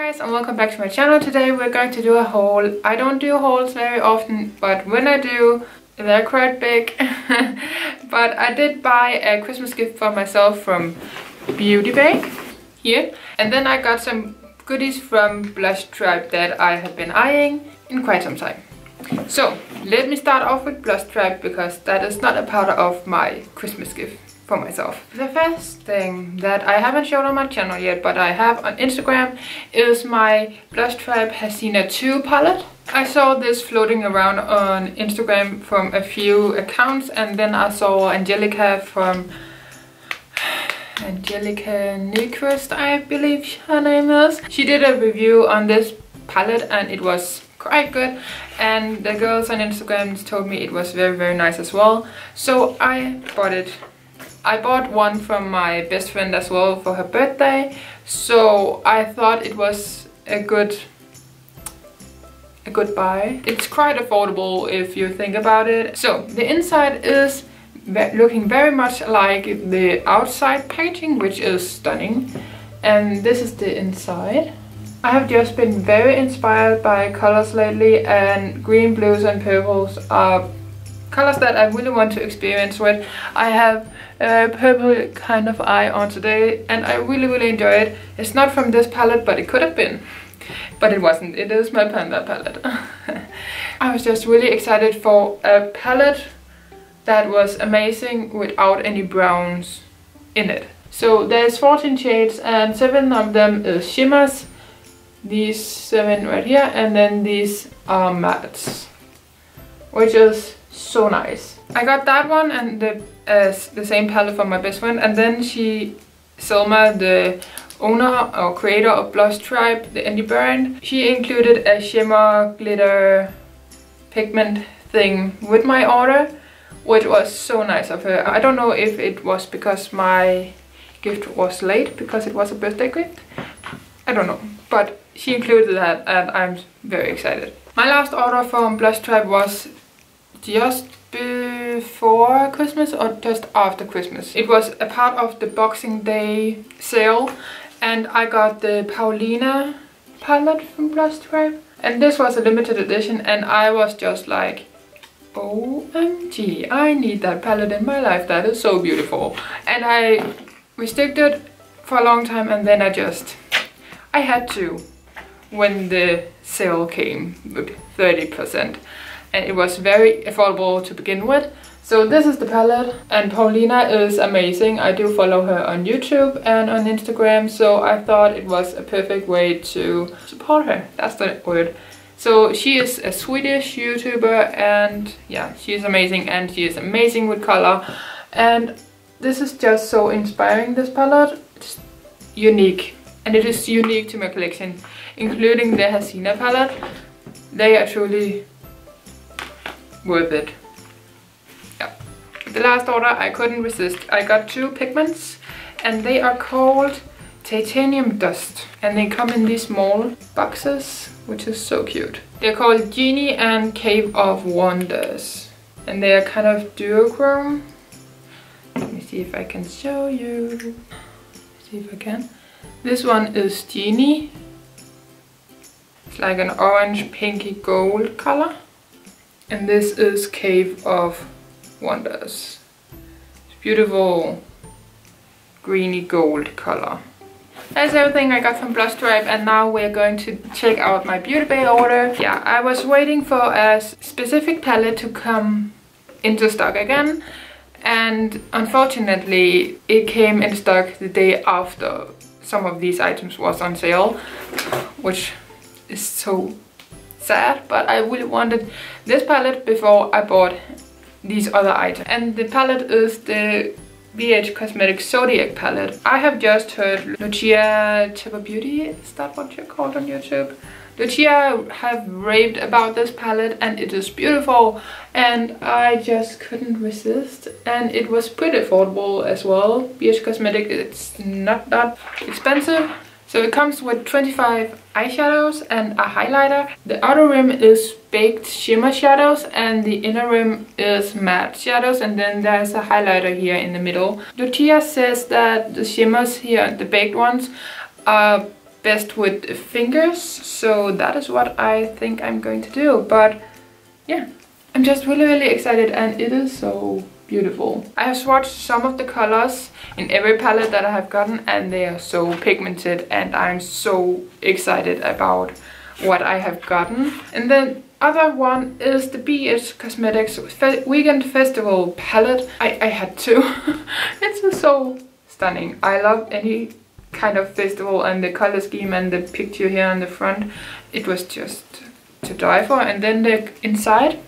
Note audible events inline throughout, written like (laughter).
guys and welcome back to my channel. Today we're going to do a haul. I don't do hauls very often but when I do they're quite big. (laughs) but I did buy a Christmas gift for myself from Beauty Bay here and then I got some goodies from Blush Tribe that I have been eyeing in quite some time. So let me start off with Blush Tribe because that is not a part of my Christmas gift for myself. The first thing that I haven't shown on my channel yet, but I have on Instagram, is my Blush Tribe Hasina 2 palette. I saw this floating around on Instagram from a few accounts and then I saw Angelica from Angelica Nyquist, I believe her name is. She did a review on this palette and it was quite good and the girls on Instagram told me it was very very nice as well so I bought it I bought one from my best friend as well for her birthday, so I thought it was a good a good buy. It's quite affordable if you think about it. So the inside is looking very much like the outside painting, which is stunning. And this is the inside. I have just been very inspired by colors lately and green, blues and purples are colors that I really want to experience with. I have a purple kind of eye on today and I really really enjoy it. It's not from this palette but it could have been. But it wasn't. It is my Panda palette. (laughs) I was just really excited for a palette that was amazing without any browns in it. So there's 14 shades and 7 of them is shimmers. These 7 right here and then these are mattes. Which is so nice. I got that one and the uh, the same palette from my best friend and then she, Selma, the owner or creator of Blush Tribe, the indie brand, she included a shimmer glitter pigment thing with my order which was so nice of her. I don't know if it was because my gift was late because it was a birthday gift. I don't know, but she included that and I'm very excited. My last order from Blush Tribe was just before Christmas or just after Christmas. It was a part of the Boxing Day sale and I got the Paulina palette from Blush Tribe. And this was a limited edition and I was just like, OMG, I need that palette in my life. That is so beautiful. And I restricted for a long time and then I just, I had to when the sale came with 30% and it was very affordable to begin with. So this is the palette and Paulina is amazing. I do follow her on YouTube and on Instagram so I thought it was a perfect way to support her. That's the word. So she is a Swedish YouTuber and yeah, she is amazing and she is amazing with color. And this is just so inspiring, this palette. It's unique and it is unique to my collection, including the Hasina palette. They are truly worth it. Yeah. The last order I couldn't resist. I got two pigments and they are called titanium dust and they come in these small boxes which is so cute. They're called Genie and Cave of Wonders and they are kind of duochrome. Let me see if I can show you. See if I can. This one is Genie. It's like an orange pinky gold color. And this is Cave of Wonders. It's beautiful greeny gold color. That's everything I got from Blush Tribe and now we're going to check out my Beauty Bay order. Yeah, I was waiting for a specific palette to come into stock again and unfortunately it came in stock the day after some of these items was on sale which is so sad, but I really wanted this palette before I bought these other items. And the palette is the BH Cosmetics Zodiac palette. I have just heard Lucia Chipper Beauty, is that what you're called on YouTube? Lucia have raved about this palette and it is beautiful and I just couldn't resist and it was pretty affordable as well. BH Cosmetics, it's not that expensive so it comes with 25 eyeshadows and a highlighter. The outer rim is baked shimmer shadows and the inner rim is matte shadows and then there's a highlighter here in the middle. Lucia says that the shimmers here, the baked ones, are best with fingers so that is what I think I'm going to do but yeah I'm just really really excited and it is so beautiful. I have swatched some of the colors in every palette that I have gotten and they are so pigmented and I'm so excited about what I have gotten. And then other one is the BH Cosmetics Fe Weekend Festival palette. I, I had to. (laughs) it's so stunning. I love any kind of festival and the color scheme and the picture here on the front. It was just to die for. And then the inside,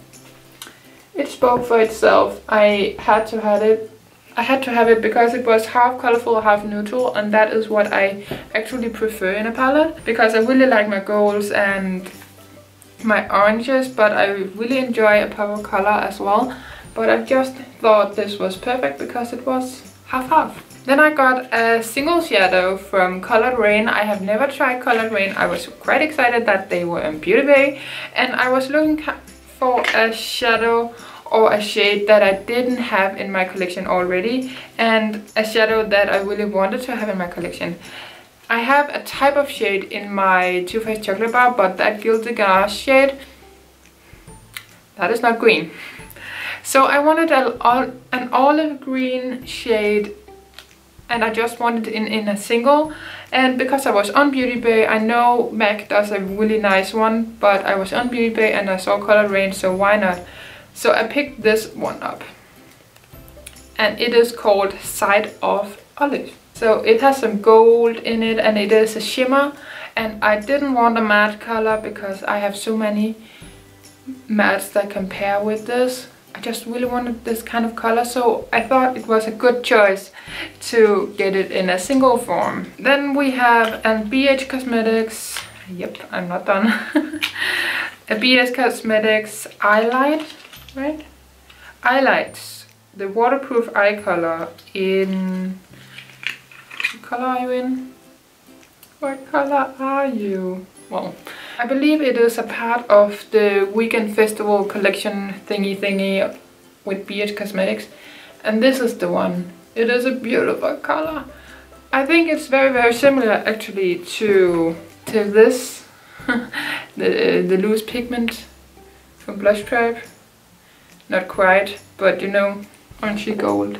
it spoke for itself. I had to have it I had to have it because it was half colorful, half neutral, and that is what I actually prefer in a palette. Because I really like my golds and my oranges, but I really enjoy a purple color as well. But I just thought this was perfect because it was half-half. Then I got a single shadow from Coloured Raine. I have never tried Coloured Raine. I was quite excited that they were in Beauty Bay. And I was looking for a shadow or a shade that I didn't have in my collection already and a shadow that I really wanted to have in my collection. I have a type of shade in my Too Faced Chocolate Bar but that Gilded Ganache shade that is not green. So I wanted a, an olive green shade and I just wanted it in, in a single and because I was on Beauty Bay I know MAC does a really nice one but I was on Beauty Bay and I saw Coloured Raine, so why not so I picked this one up. And it is called Side of Olive. So it has some gold in it and it is a shimmer. And I didn't want a matte color because I have so many mattes that compare with this. I just really wanted this kind of color so I thought it was a good choice to get it in a single form. Then we have an BH Cosmetics, yep I'm not done, (laughs) a BH Cosmetics Eyelight right? Eyelights, the waterproof eye color in... What color are you in? What color are you? Well, I believe it is a part of the Weekend Festival collection thingy thingy with BH Cosmetics. And this is the one. It is a beautiful color. I think it's very very similar actually to to this (laughs) the the loose pigment from Blush Tribe not quite, but you know, orangey gold.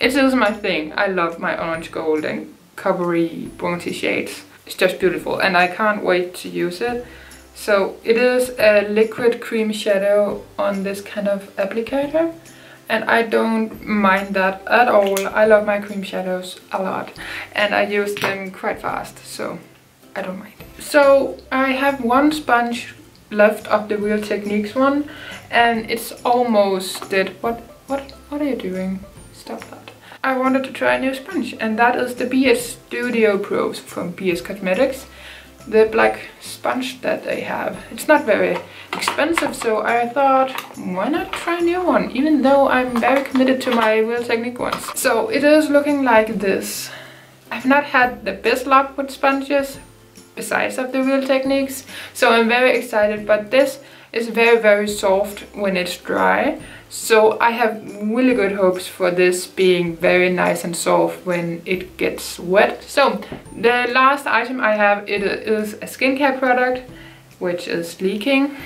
It is my thing. I love my orange gold and covery bronzy shades. It's just beautiful and I can't wait to use it. So it is a liquid cream shadow on this kind of applicator and I don't mind that at all. I love my cream shadows a lot and I use them quite fast so I don't mind. So I have one sponge left of the Real Techniques one and it's almost dead. What, what, what are you doing? Stop that. I wanted to try a new sponge and that is the BH Studio Pro from BH Cosmetics. The black sponge that they have. It's not very expensive so I thought why not try a new one even though I'm very committed to my Real Technique ones. So it is looking like this. I've not had the best luck with sponges besides of the Real Techniques so I'm very excited but this it's very, very soft when it's dry. So I have really good hopes for this being very nice and soft when it gets wet. So the last item I have it is a skincare product which is leaking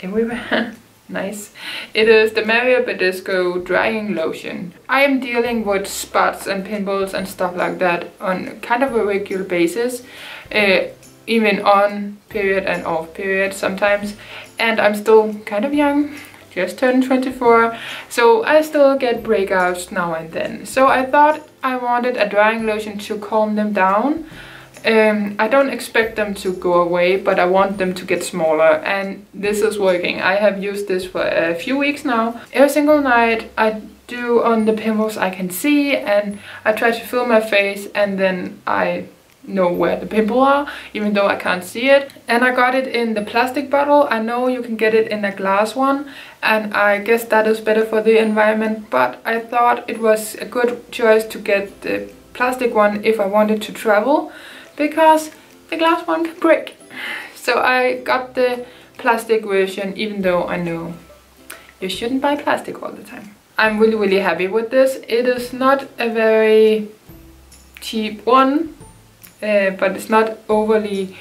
everywhere. (laughs) nice. It is the Mario Badescu drying lotion. I am dealing with spots and pimples and stuff like that on kind of a regular basis. Uh, even on period and off period sometimes. And I'm still kind of young just turned 24 so I still get breakouts now and then. So I thought I wanted a drying lotion to calm them down. Um, I don't expect them to go away but I want them to get smaller. And this is working. I have used this for a few weeks now. Every single night I do on the pimples I can see and I try to fill my face and then I know where the pimple are even though I can't see it. And I got it in the plastic bottle. I know you can get it in a glass one and I guess that is better for the environment but I thought it was a good choice to get the plastic one if I wanted to travel because the glass one can break. So I got the plastic version even though I know you shouldn't buy plastic all the time. I'm really really happy with this. It is not a very cheap one uh, but it's not overly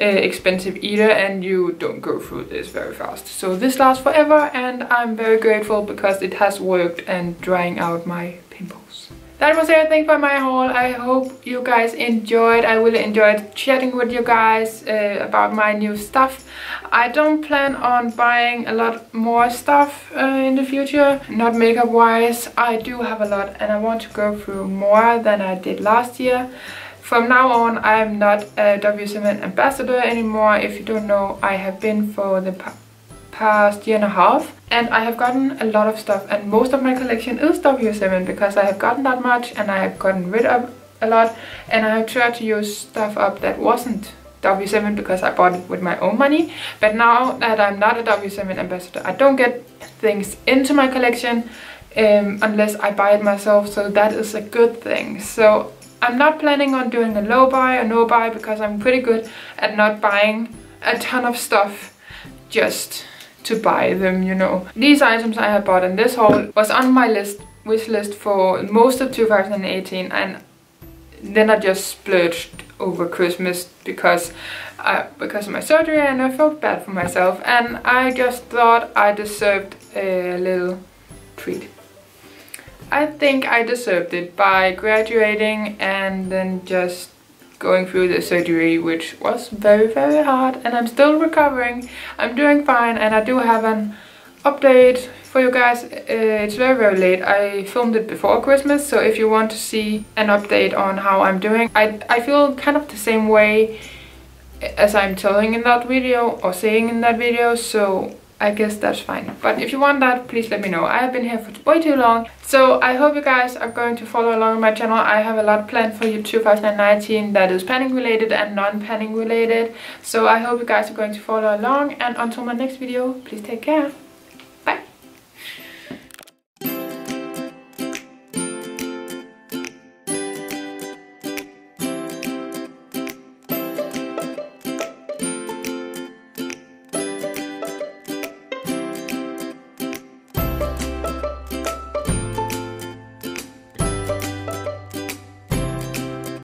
uh, expensive either and you don't go through this very fast. So this lasts forever and I'm very grateful because it has worked and drying out my pimples. That was everything for my haul. I hope you guys enjoyed. I really enjoyed chatting with you guys uh, about my new stuff. I don't plan on buying a lot more stuff uh, in the future, not makeup wise. I do have a lot and I want to go through more than I did last year. From now on I'm not a W7 ambassador anymore. If you don't know, I have been for the past year and a half and I have gotten a lot of stuff and most of my collection is W7 because I have gotten that much and I have gotten rid of a lot and I have tried to use stuff up that wasn't W7 because I bought it with my own money. But now that I'm not a W7 ambassador, I don't get things into my collection um, unless I buy it myself. So that is a good thing. So I'm not planning on doing a low buy or no buy because I'm pretty good at not buying a ton of stuff just to buy them, you know. These items I have bought in this haul was on my list wish list for most of 2018 and then I just splurged over Christmas because I, because of my surgery and I felt bad for myself and I just thought I deserved a little treat. I think I deserved it by graduating and then just going through the surgery which was very very hard and I'm still recovering. I'm doing fine and I do have an update for you guys. Uh, it's very very late. I filmed it before Christmas so if you want to see an update on how I'm doing. I, I feel kind of the same way as I'm telling in that video or saying in that video so I guess that's fine. But if you want that, please let me know. I have been here for way too long. So I hope you guys are going to follow along on my channel. I have a lot planned for you 2019 that is panning related and non-panning related. So I hope you guys are going to follow along. And until my next video, please take care.